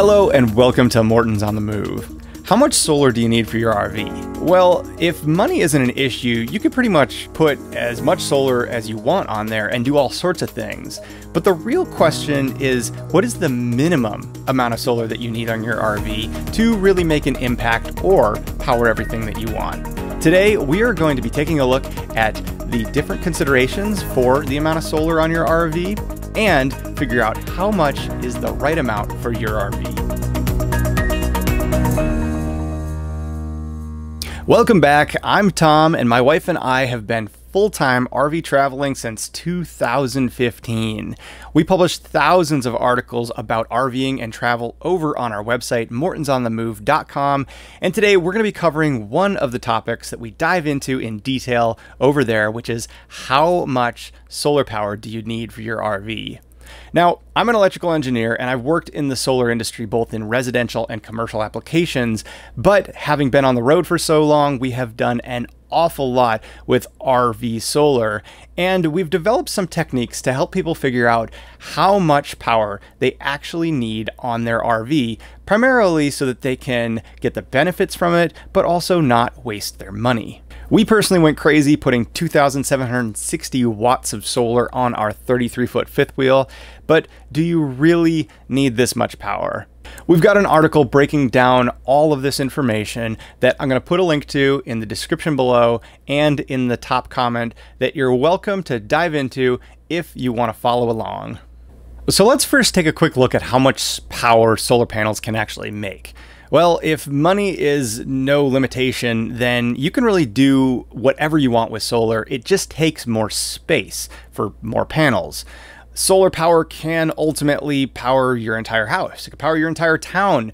Hello and welcome to Mortons on the Move. How much solar do you need for your RV? Well, if money isn't an issue, you can pretty much put as much solar as you want on there and do all sorts of things. But the real question is what is the minimum amount of solar that you need on your RV to really make an impact or power everything that you want? Today, we are going to be taking a look at the different considerations for the amount of solar on your RV and figure out how much is the right amount for your RV. Welcome back. I'm Tom, and my wife and I have been full time RV traveling since 2015. We publish thousands of articles about RVing and travel over on our website, mortonsonthemove.com. And today we're going to be covering one of the topics that we dive into in detail over there, which is how much solar power do you need for your RV? Now, I'm an electrical engineer and I've worked in the solar industry both in residential and commercial applications, but having been on the road for so long, we have done an awful lot with RV solar, and we've developed some techniques to help people figure out how much power they actually need on their RV, primarily so that they can get the benefits from it, but also not waste their money. We personally went crazy putting 2,760 watts of solar on our 33 foot fifth wheel, but do you really need this much power? We've got an article breaking down all of this information that I'm going to put a link to in the description below and in the top comment that you're welcome to dive into if you want to follow along. So let's first take a quick look at how much power solar panels can actually make. Well, if money is no limitation, then you can really do whatever you want with solar. It just takes more space for more panels. Solar power can ultimately power your entire house, it could power your entire town.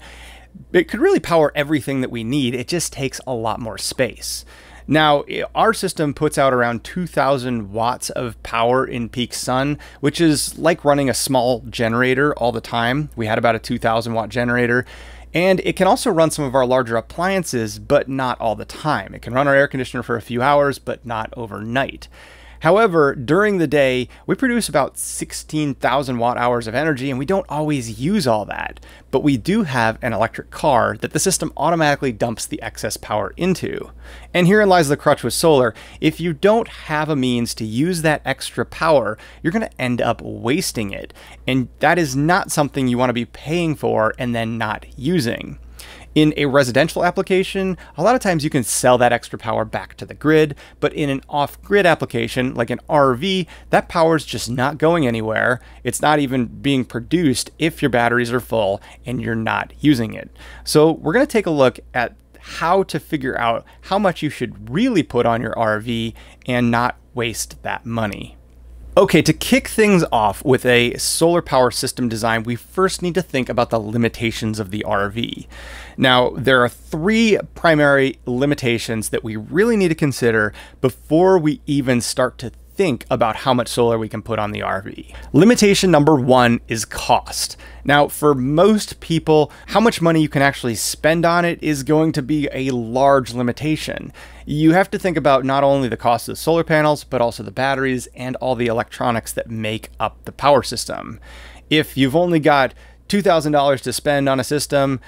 It could really power everything that we need. It just takes a lot more space. Now, our system puts out around 2,000 watts of power in peak sun, which is like running a small generator all the time. We had about a 2,000 watt generator. And it can also run some of our larger appliances, but not all the time. It can run our air conditioner for a few hours, but not overnight. However, during the day, we produce about 16,000 watt hours of energy and we don't always use all that. But we do have an electric car that the system automatically dumps the excess power into. And herein lies the crutch with solar. If you don't have a means to use that extra power, you're going to end up wasting it. And that is not something you want to be paying for and then not using. In a residential application, a lot of times you can sell that extra power back to the grid, but in an off grid application like an RV, that power is just not going anywhere. It's not even being produced if your batteries are full and you're not using it. So, we're going to take a look at how to figure out how much you should really put on your RV and not waste that money. Okay, to kick things off with a solar power system design, we first need to think about the limitations of the RV. Now, there are three primary limitations that we really need to consider before we even start to think about how much solar we can put on the RV. Limitation number one is cost. Now, for most people, how much money you can actually spend on it is going to be a large limitation. You have to think about not only the cost of the solar panels, but also the batteries and all the electronics that make up the power system. If you've only got $2,000 to spend on a system,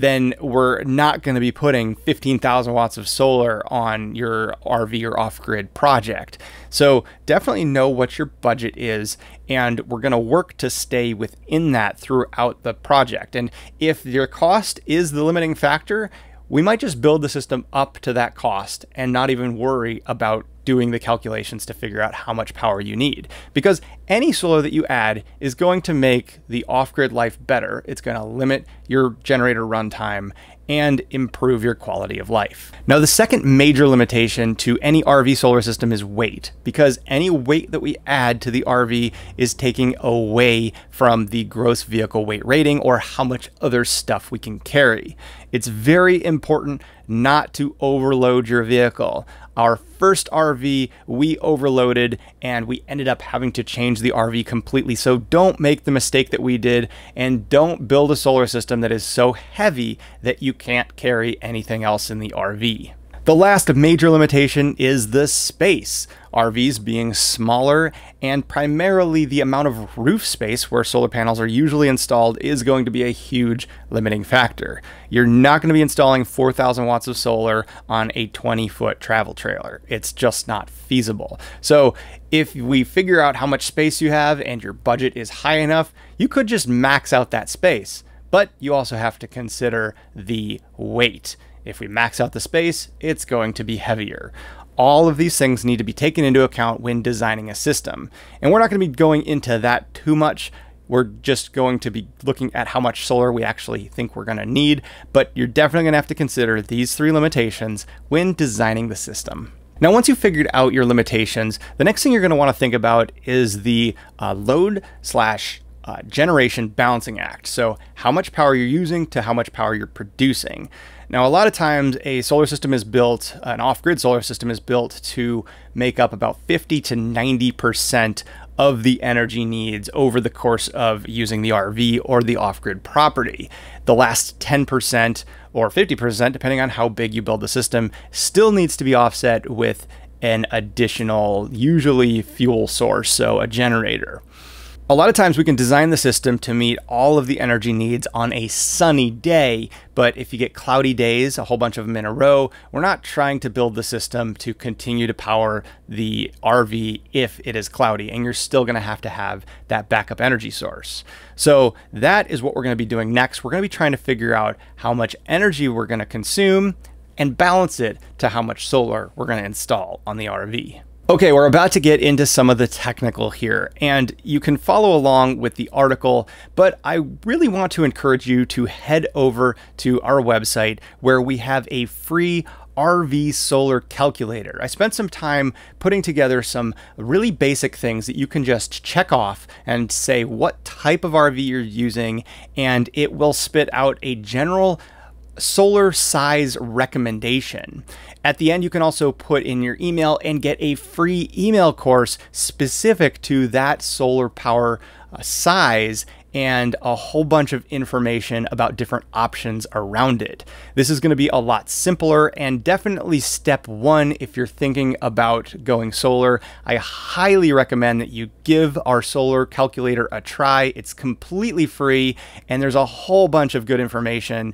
then we're not going to be putting 15,000 watts of solar on your RV or off grid project. So definitely know what your budget is, and we're going to work to stay within that throughout the project. And if your cost is the limiting factor, we might just build the system up to that cost and not even worry about doing the calculations to figure out how much power you need. Because any solar that you add is going to make the off grid life better. It's going to limit your generator runtime and improve your quality of life. Now, the second major limitation to any RV solar system is weight, because any weight that we add to the RV is taking away from the gross vehicle weight rating or how much other stuff we can carry. It's very important not to overload your vehicle. Our first RV, we overloaded and we ended up having to change the RV completely. So don't make the mistake that we did and don't build a solar system that is so heavy that you can't carry anything else in the RV. The last major limitation is the space. RVs being smaller and primarily the amount of roof space where solar panels are usually installed is going to be a huge limiting factor. You're not going to be installing 4,000 watts of solar on a 20 foot travel trailer. It's just not feasible. So if we figure out how much space you have and your budget is high enough, you could just max out that space. But you also have to consider the weight. If we max out the space, it's going to be heavier. All of these things need to be taken into account when designing a system. And we're not going to be going into that too much. We're just going to be looking at how much solar we actually think we're going to need, but you're definitely going to have to consider these three limitations when designing the system. Now, once you've figured out your limitations, the next thing you're going to want to think about is the uh, load slash uh, generation balancing act. So, how much power you're using to how much power you're producing. Now, a lot of times a solar system is built, an off grid solar system is built to make up about 50 to 90% of the energy needs over the course of using the RV or the off grid property. The last 10% or 50%, depending on how big you build the system, still needs to be offset with an additional, usually fuel source, so a generator. A lot of times we can design the system to meet all of the energy needs on a sunny day, but if you get cloudy days, a whole bunch of them in a row, we're not trying to build the system to continue to power the RV if it is cloudy, and you're still going to have to have that backup energy source. So that is what we're going to be doing next. We're going to be trying to figure out how much energy we're going to consume and balance it to how much solar we're going to install on the RV. Okay, we're about to get into some of the technical here, and you can follow along with the article, but I really want to encourage you to head over to our website where we have a free RV solar calculator. I spent some time putting together some really basic things that you can just check off and say what type of RV you're using, and it will spit out a general solar size recommendation. At the end, you can also put in your email and get a free email course specific to that solar power uh, size and a whole bunch of information about different options around it. This is going to be a lot simpler and definitely step one if you're thinking about going solar. I highly recommend that you give our solar calculator a try. It's completely free and there's a whole bunch of good information.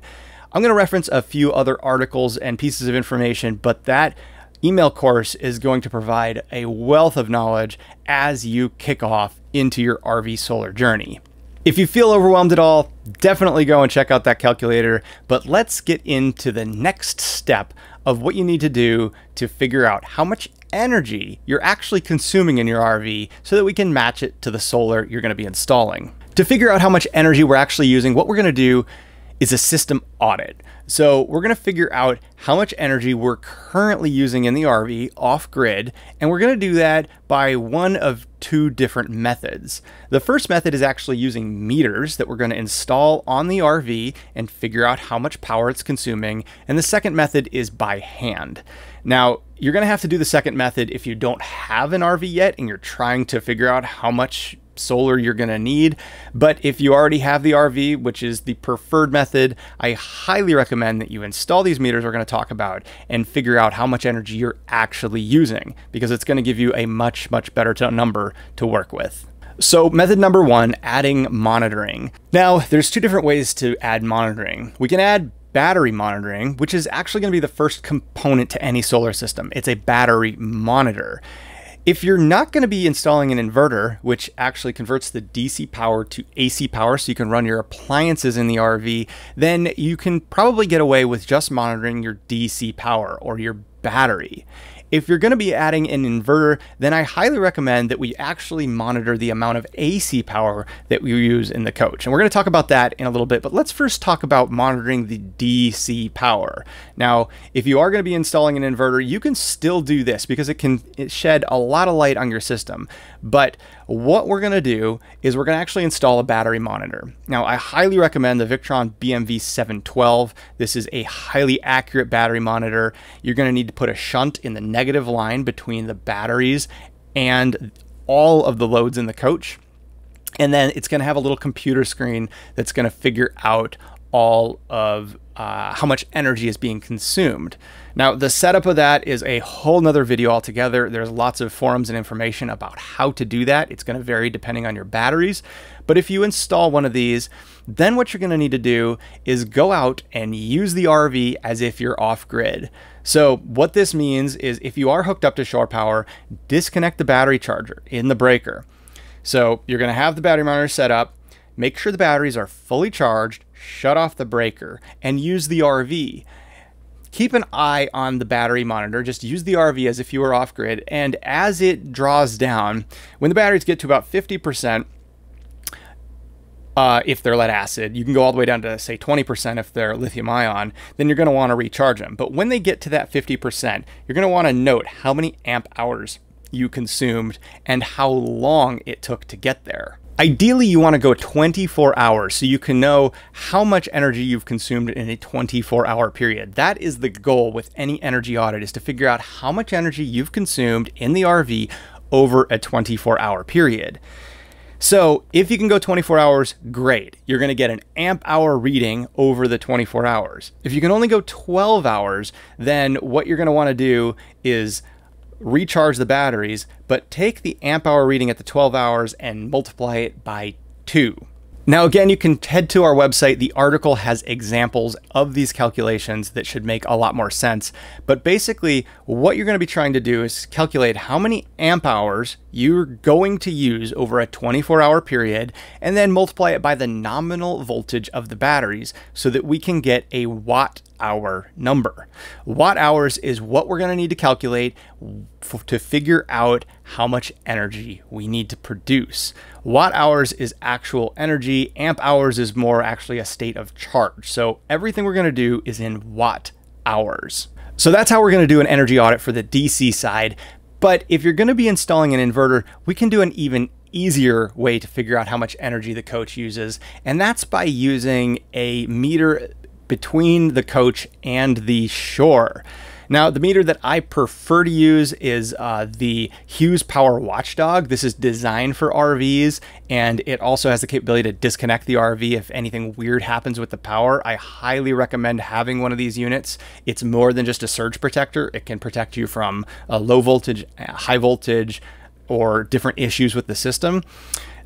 I'm going to reference a few other articles and pieces of information, but that email course is going to provide a wealth of knowledge as you kick off into your RV solar journey. If you feel overwhelmed at all, definitely go and check out that calculator. But let's get into the next step of what you need to do to figure out how much energy you're actually consuming in your RV so that we can match it to the solar you're going to be installing. To figure out how much energy we're actually using, what we're going to do is a system audit. So we're going to figure out how much energy we're currently using in the RV off grid, and we're going to do that by one of two different methods. The first method is actually using meters that we're going to install on the RV and figure out how much power it's consuming, and the second method is by hand. Now, you're going to have to do the second method if you don't have an RV yet and you're trying to figure out how much solar you're going to need. But if you already have the RV, which is the preferred method, I highly recommend that you install these meters we're going to talk about and figure out how much energy you're actually using because it's going to give you a much, much better number to work with. So method number one, adding monitoring. Now, there's two different ways to add monitoring. We can add battery monitoring, which is actually going to be the first component to any solar system. It's a battery monitor. If you're not going to be installing an inverter, which actually converts the DC power to AC power so you can run your appliances in the RV, then you can probably get away with just monitoring your DC power or your battery. If you're going to be adding an inverter, then I highly recommend that we actually monitor the amount of AC power that we use in the coach. And we're going to talk about that in a little bit, but let's first talk about monitoring the DC power. Now, if you are going to be installing an inverter, you can still do this because it can shed a lot of light on your system. But what we're going to do is we're going to actually install a battery monitor. Now, I highly recommend the Victron BMV 712. This is a highly accurate battery monitor. You're going to need to put a shunt in the negative line between the batteries and all of the loads in the coach. And then it's going to have a little computer screen that's going to figure out all of uh, how much energy is being consumed. Now, the setup of that is a whole nother video altogether. There's lots of forums and information about how to do that. It's going to vary depending on your batteries. But if you install one of these, then what you're going to need to do is go out and use the RV as if you're off grid. So what this means is if you are hooked up to shore power, disconnect the battery charger in the breaker. So you're going to have the battery monitor set up, make sure the batteries are fully charged, shut off the breaker, and use the RV keep an eye on the battery monitor. Just use the RV as if you were off grid. And as it draws down, when the batteries get to about 50%, uh, if they're lead acid, you can go all the way down to say 20% if they're lithium ion, then you're going to want to recharge them. But when they get to that 50%, you're going to want to note how many amp hours you consumed and how long it took to get there. Ideally, you want to go 24 hours so you can know how much energy you've consumed in a 24 hour period. That is the goal with any energy audit is to figure out how much energy you've consumed in the RV over a 24 hour period. So if you can go 24 hours, great. You're going to get an amp hour reading over the 24 hours. If you can only go 12 hours, then what you're going to want to do is recharge the batteries, but take the amp hour reading at the 12 hours and multiply it by 2. Now, again, you can head to our website. The article has examples of these calculations that should make a lot more sense. But basically, what you're going to be trying to do is calculate how many amp hours you're going to use over a 24 hour period and then multiply it by the nominal voltage of the batteries so that we can get a watt hour number. Watt hours is what we're going to need to calculate to figure out how much energy we need to produce. Watt hours is actual energy, amp hours is more actually a state of charge. So everything we're going to do is in watt hours. So that's how we're going to do an energy audit for the DC side. But if you're going to be installing an inverter, we can do an even easier way to figure out how much energy the coach uses, and that's by using a meter between the coach and the shore. Now, the meter that I prefer to use is uh, the Hughes Power Watchdog. This is designed for RVs, and it also has the capability to disconnect the RV if anything weird happens with the power. I highly recommend having one of these units. It's more than just a surge protector. It can protect you from a low voltage, high voltage, or different issues with the system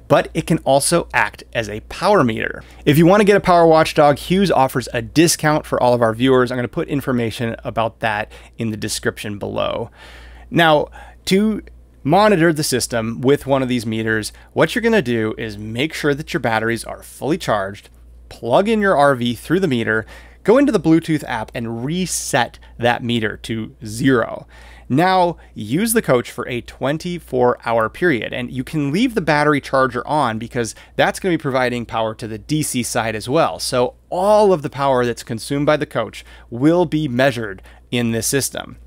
but it can also act as a power meter. If you want to get a Power Watchdog, Hughes offers a discount for all of our viewers. I'm going to put information about that in the description below. Now, to monitor the system with one of these meters, what you're going to do is make sure that your batteries are fully charged, plug in your RV through the meter, go into the Bluetooth app and reset that meter to zero. Now use the coach for a 24 hour period and you can leave the battery charger on because that's going to be providing power to the DC side as well. So all of the power that's consumed by the coach will be measured in this system.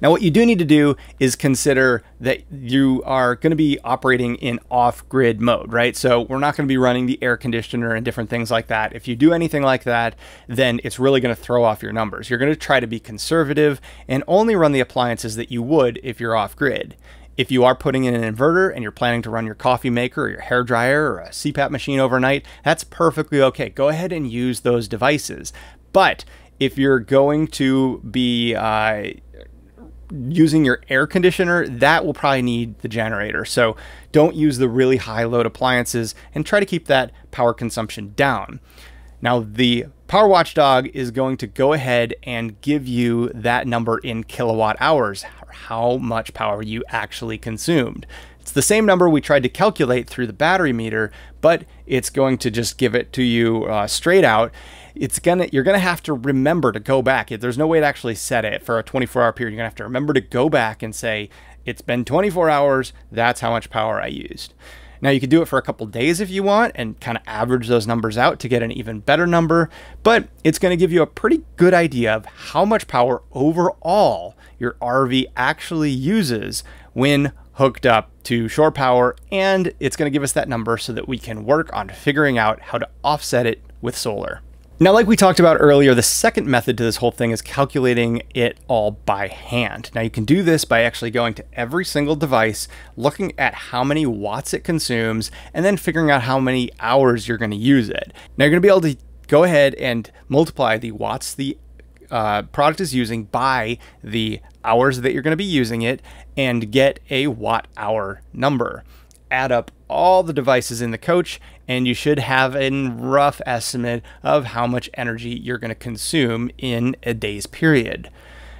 Now, what you do need to do is consider that you are going to be operating in off grid mode, right? So, we're not going to be running the air conditioner and different things like that. If you do anything like that, then it's really going to throw off your numbers. You're going to try to be conservative and only run the appliances that you would if you're off grid. If you are putting in an inverter and you're planning to run your coffee maker or your hair dryer or a CPAP machine overnight, that's perfectly okay. Go ahead and use those devices. But if you're going to be uh, using your air conditioner, that will probably need the generator. So don't use the really high load appliances and try to keep that power consumption down. Now, the Power Watchdog is going to go ahead and give you that number in kilowatt hours, how much power you actually consumed. It's the same number we tried to calculate through the battery meter, but it's going to just give it to you uh, straight out it's gonna you're gonna have to remember to go back. There's no way to actually set it for a 24 hour period. You're gonna have to remember to go back and say it's been 24 hours. That's how much power I used. Now you could do it for a couple days if you want and kind of average those numbers out to get an even better number, but it's going to give you a pretty good idea of how much power overall your RV actually uses when hooked up to shore power and it's going to give us that number so that we can work on figuring out how to offset it with solar. Now, like we talked about earlier, the second method to this whole thing is calculating it all by hand. Now, you can do this by actually going to every single device, looking at how many watts it consumes, and then figuring out how many hours you're going to use it. Now, you're going to be able to go ahead and multiply the watts the uh, product is using by the hours that you're going to be using it and get a watt hour number. Add up all the devices in the coach, and you should have a rough estimate of how much energy you're going to consume in a day's period.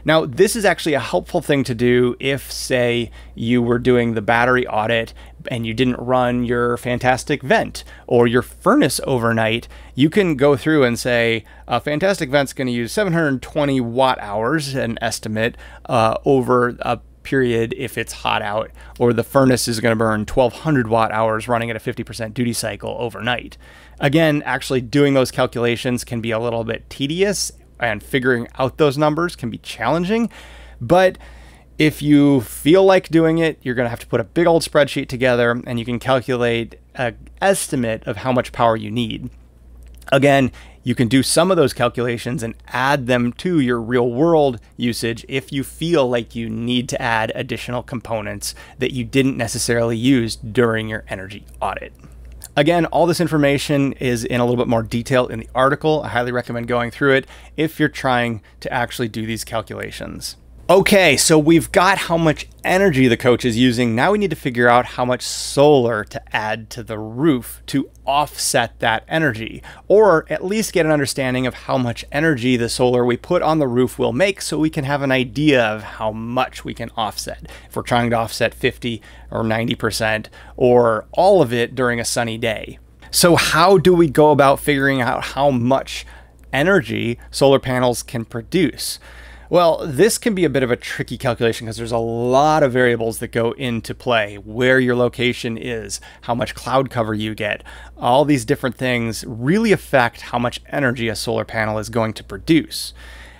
Now, this is actually a helpful thing to do if, say, you were doing the battery audit and you didn't run your fantastic vent or your furnace overnight. You can go through and say, a fantastic vent's going to use 720 watt hours, an estimate, uh, over a period if it's hot out, or the furnace is going to burn 1200 watt hours running at a 50% duty cycle overnight. Again, actually doing those calculations can be a little bit tedious and figuring out those numbers can be challenging. But if you feel like doing it, you're going to have to put a big old spreadsheet together and you can calculate an estimate of how much power you need. Again, you can do some of those calculations and add them to your real world usage if you feel like you need to add additional components that you didn't necessarily use during your energy audit. Again, all this information is in a little bit more detail in the article. I highly recommend going through it if you're trying to actually do these calculations. Okay, so we've got how much energy the coach is using. Now we need to figure out how much solar to add to the roof to offset that energy, or at least get an understanding of how much energy the solar we put on the roof will make so we can have an idea of how much we can offset. If we're trying to offset 50 or 90% or all of it during a sunny day. So, how do we go about figuring out how much energy solar panels can produce? Well, this can be a bit of a tricky calculation because there's a lot of variables that go into play. Where your location is, how much cloud cover you get, all these different things really affect how much energy a solar panel is going to produce.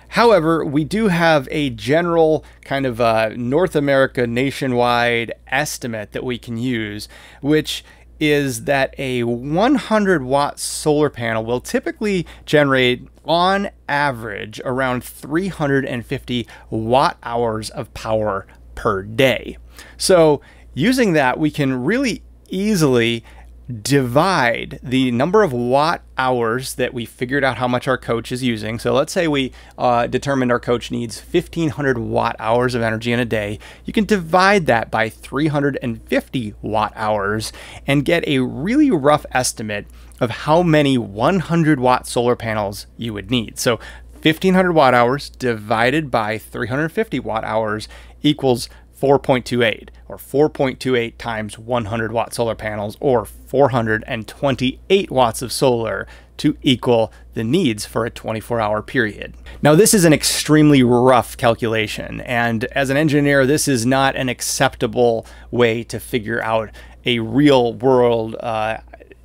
However, we do have a general kind of uh, North America nationwide estimate that we can use, which is that a 100 watt solar panel will typically generate on average around 350 watt hours of power per day. So using that, we can really easily divide the number of watt hours that we figured out how much our coach is using. So let's say we uh, determined our coach needs 1500 watt hours of energy in a day. You can divide that by 350 watt hours and get a really rough estimate of how many 100 watt solar panels you would need. So 1500 watt hours divided by 350 watt hours equals 4.28 or 4.28 times 100 watt solar panels or 428 watts of solar to equal the needs for a 24 hour period. Now, this is an extremely rough calculation, and as an engineer, this is not an acceptable way to figure out a real world uh,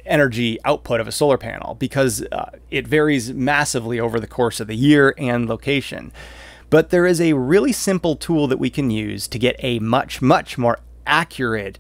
energy output of a solar panel because uh, it varies massively over the course of the year and location. But there is a really simple tool that we can use to get a much, much more accurate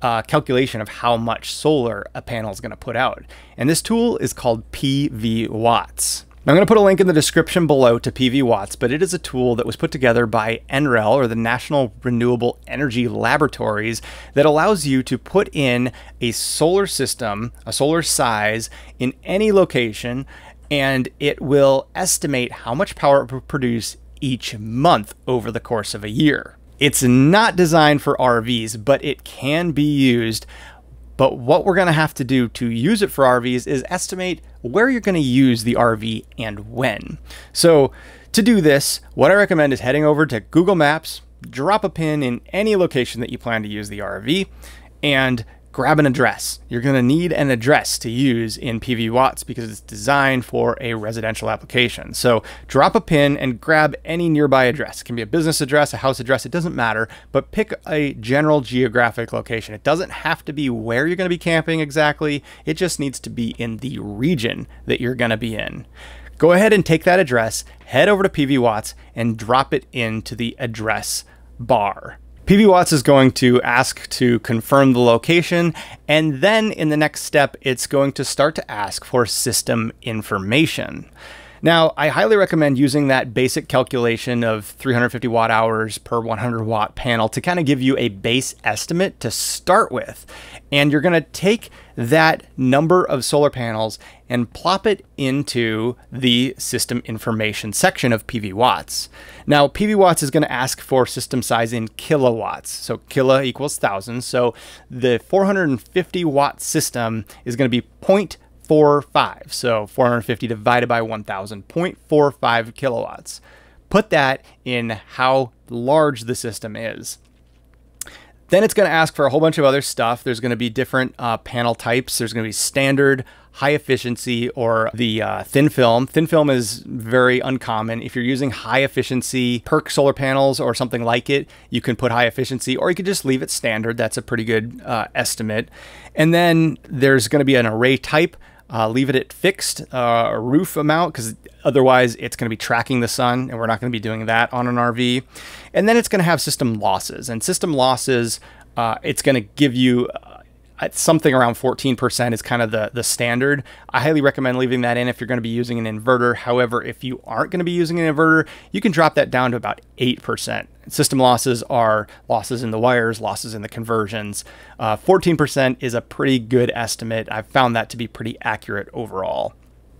uh, calculation of how much solar a panel is going to put out. And this tool is called PV Watts. I'm going to put a link in the description below to PV Watts, but it is a tool that was put together by NREL, or the National Renewable Energy Laboratories, that allows you to put in a solar system, a solar size, in any location, and it will estimate how much power it will produce each month over the course of a year. It's not designed for RVs, but it can be used. But what we're going to have to do to use it for RVs is estimate where you're going to use the RV and when. So, to do this, what I recommend is heading over to Google Maps, drop a pin in any location that you plan to use the RV, and grab an address. You're going to need an address to use in PV Watts because it's designed for a residential application. So drop a pin and grab any nearby address. It can be a business address, a house address, it doesn't matter, but pick a general geographic location. It doesn't have to be where you're going to be camping exactly, it just needs to be in the region that you're going to be in. Go ahead and take that address, head over to PV Watts, and drop it into the address bar. PV Watts is going to ask to confirm the location, and then in the next step, it's going to start to ask for system information. Now, I highly recommend using that basic calculation of 350 watt hours per 100 watt panel to kind of give you a base estimate to start with. And you're going to take that number of solar panels and plop it into the system information section of PV Watts. Now, PV Watts is going to ask for system size in kilowatts. So kilo equals thousands. So the 450 watt system is going to be 0.45. So 450 divided by 1000, 0.45 kilowatts. Put that in how large the system is. Then it's going to ask for a whole bunch of other stuff. There's going to be different uh, panel types. There's going to be standard, high efficiency, or the uh, thin film. Thin film is very uncommon. If you're using high efficiency PERC solar panels or something like it, you can put high efficiency, or you could just leave it standard. That's a pretty good uh, estimate. And then there's going to be an array type. Uh, leave it at fixed uh, roof amount because otherwise it's going to be tracking the sun and we're not going to be doing that on an RV. And then it's going to have system losses and system losses, uh, it's going to give you something around 14% is kind of the, the standard. I highly recommend leaving that in if you're going to be using an inverter. However, if you aren't going to be using an inverter, you can drop that down to about 8%. System losses are losses in the wires, losses in the conversions. Uh, 14% is a pretty good estimate. I've found that to be pretty accurate overall.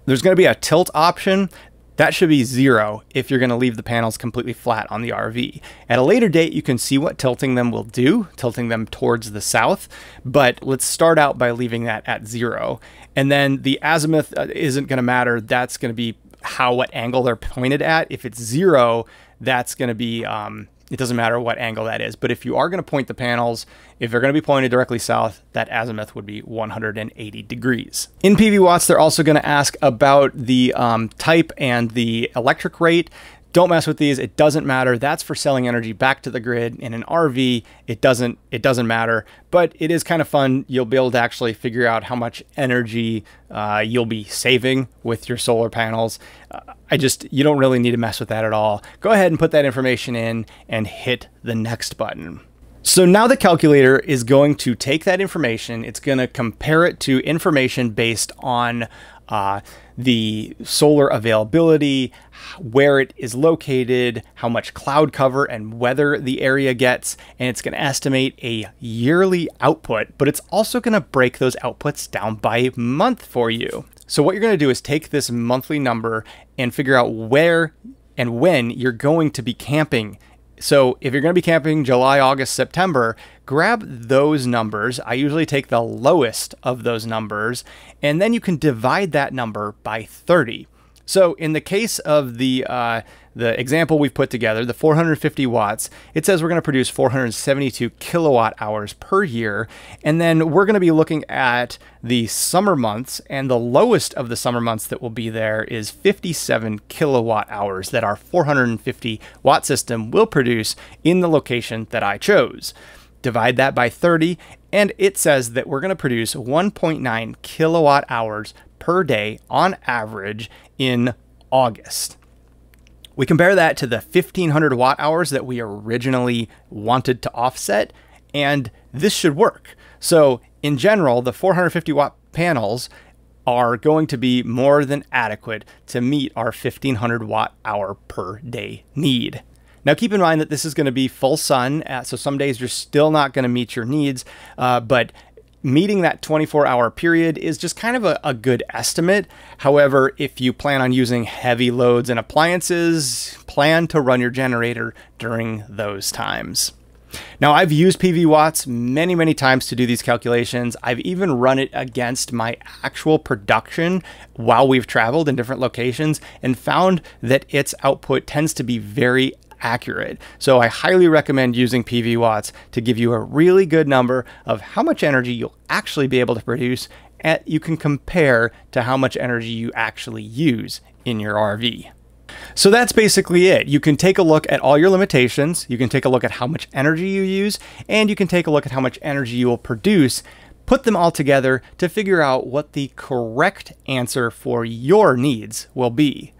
There's going to be a tilt option. That should be zero if you're going to leave the panels completely flat on the RV. At a later date, you can see what tilting them will do, tilting them towards the south, but let's start out by leaving that at zero. And then the azimuth uh, isn't going to matter. That's going to be how, what angle they're pointed at. If it's zero, that's going to be um, it doesn't matter what angle that is. But if you are going to point the panels, if they're going to be pointed directly south, that azimuth would be 180 degrees. In PV Watts, they're also going to ask about the um, type and the electric rate. Don't mess with these. It doesn't matter. That's for selling energy back to the grid. In an RV, it doesn't it doesn't matter. But it is kind of fun. You'll be able to actually figure out how much energy uh, you'll be saving with your solar panels. Uh, I just you don't really need to mess with that at all. Go ahead and put that information in and hit the next button. So now the calculator is going to take that information. It's going to compare it to information based on uh, the solar availability, where it is located, how much cloud cover and weather the area gets, and it's going to estimate a yearly output, but it's also going to break those outputs down by month for you. So what you're going to do is take this monthly number and figure out where and when you're going to be camping so if you're going to be camping July, August, September, grab those numbers. I usually take the lowest of those numbers, and then you can divide that number by 30. So in the case of the uh, the example we've put together, the 450 watts, it says we're going to produce 472 kilowatt hours per year. And then we're going to be looking at the summer months, and the lowest of the summer months that will be there is 57 kilowatt hours that our 450 watt system will produce in the location that I chose. Divide that by 30, and it says that we're going to produce 1.9 kilowatt hours per day on average in August. We compare that to the 1500 watt hours that we originally wanted to offset, and this should work. So, in general, the 450 watt panels are going to be more than adequate to meet our 1500 watt hour per day need. Now, keep in mind that this is going to be full sun, uh, so some days you're still not going to meet your needs, uh, but meeting that 24 hour period is just kind of a, a, good estimate. However, if you plan on using heavy loads and appliances, plan to run your generator during those times. Now, I've used PV Watts many, many times to do these calculations. I've even run it against my actual production while we've traveled in different locations and found that its output tends to be very accurate. So I highly recommend using PV watts to give you a really good number of how much energy you'll actually be able to produce and you can compare to how much energy you actually use in your RV. So that's basically it. You can take a look at all your limitations, you can take a look at how much energy you use, and you can take a look at how much energy you will produce put them all together to figure out what the correct answer for your needs will be.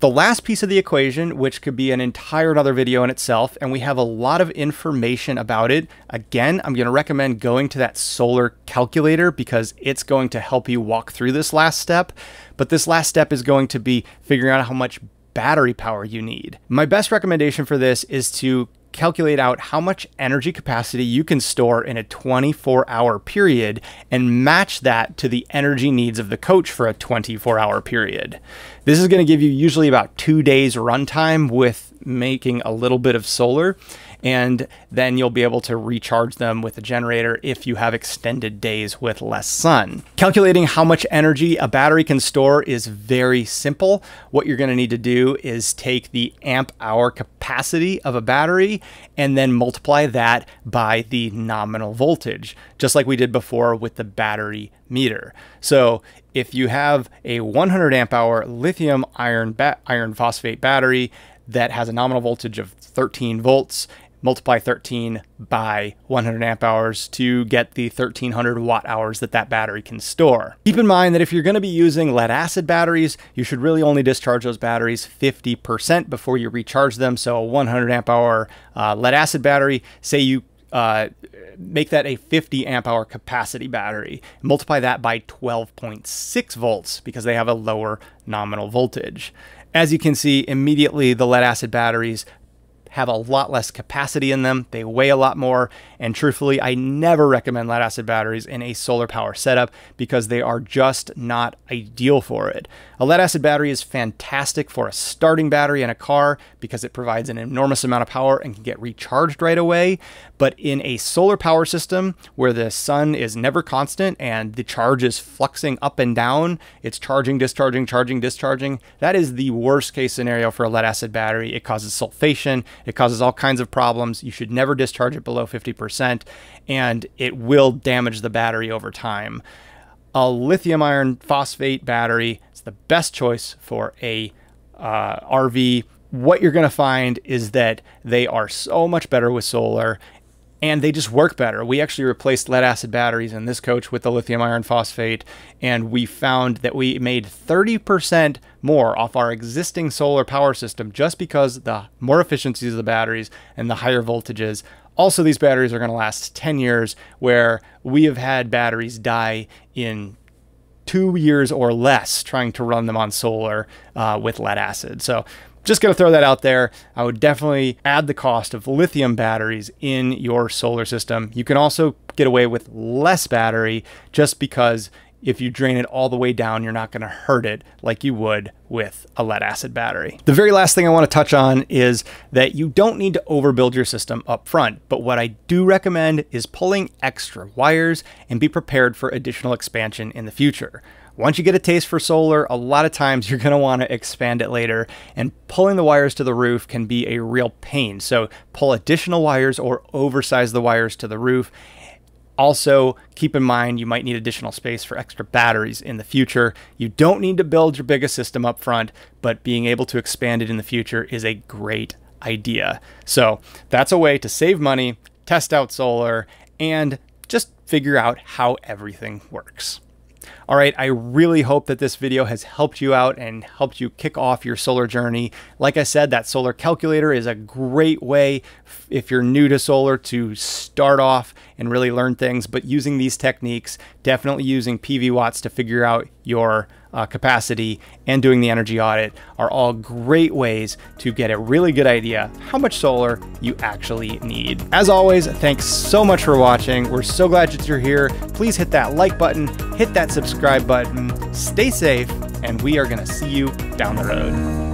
The last piece of the equation, which could be an entire another video in itself, and we have a lot of information about it. Again, I'm going to recommend going to that solar calculator because it's going to help you walk through this last step. But this last step is going to be figuring out how much battery power you need. My best recommendation for this is to calculate out how much energy capacity you can store in a 24 hour period and match that to the energy needs of the coach for a 24 hour period. This is going to give you usually about two days runtime with making a little bit of solar and then you'll be able to recharge them with a generator if you have extended days with less sun. Calculating how much energy a battery can store is very simple. What you're going to need to do is take the amp hour capacity of a battery and then multiply that by the nominal voltage, just like we did before with the battery meter. So if you have a 100 amp hour lithium iron iron phosphate battery that has a nominal voltage of 13 volts multiply 13 by 100 amp hours to get the 1300 watt hours that that battery can store. Keep in mind that if you're going to be using lead acid batteries, you should really only discharge those batteries 50% before you recharge them. So a 100 amp hour uh, lead acid battery, say you uh, make that a 50 amp hour capacity battery. Multiply that by 12.6 volts because they have a lower nominal voltage. As you can see, immediately the lead acid batteries have a lot less capacity in them. They weigh a lot more. And truthfully, I never recommend lead acid batteries in a solar power setup because they are just not ideal for it. A lead acid battery is fantastic for a starting battery in a car because it provides an enormous amount of power and can get recharged right away. But in a solar power system where the sun is never constant and the charge is fluxing up and down, it's charging, discharging, charging, discharging, that is the worst case scenario for a lead acid battery. It causes sulfation, it causes all kinds of problems. You should never discharge it below 50%, and it will damage the battery over time. A lithium iron phosphate battery is the best choice for a uh, RV. What you're going to find is that they are so much better with solar and they just work better. We actually replaced lead acid batteries in this coach with the lithium iron phosphate, and we found that we made 30% more off our existing solar power system just because the more efficiencies of the batteries and the higher voltages. Also, these batteries are going to last 10 years, where we have had batteries die in two years or less trying to run them on solar uh, with lead acid. So just going to throw that out there. I would definitely add the cost of lithium batteries in your solar system. You can also get away with less battery just because if you drain it all the way down, you're not going to hurt it like you would with a lead acid battery. The very last thing I want to touch on is that you don't need to overbuild your system up front, but what I do recommend is pulling extra wires and be prepared for additional expansion in the future. Once you get a taste for solar, a lot of times you're going to want to expand it later, and pulling the wires to the roof can be a real pain. So pull additional wires or oversize the wires to the roof. Also, keep in mind you might need additional space for extra batteries in the future. You don't need to build your biggest system up front, but being able to expand it in the future is a great idea. So that's a way to save money, test out solar, and just figure out how everything works. All right, I really hope that this video has helped you out and helped you kick off your solar journey. Like I said, that solar calculator is a great way if you're new to solar to start off and really learn things, but using these techniques, definitely using PV watts to figure out your uh, capacity and doing the energy audit are all great ways to get a really good idea how much solar you actually need. As always, thanks so much for watching. We're so glad that you're here. Please hit that like button, hit that subscribe button, stay safe, and we are to see you down the road.